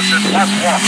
Après le poste 3-3.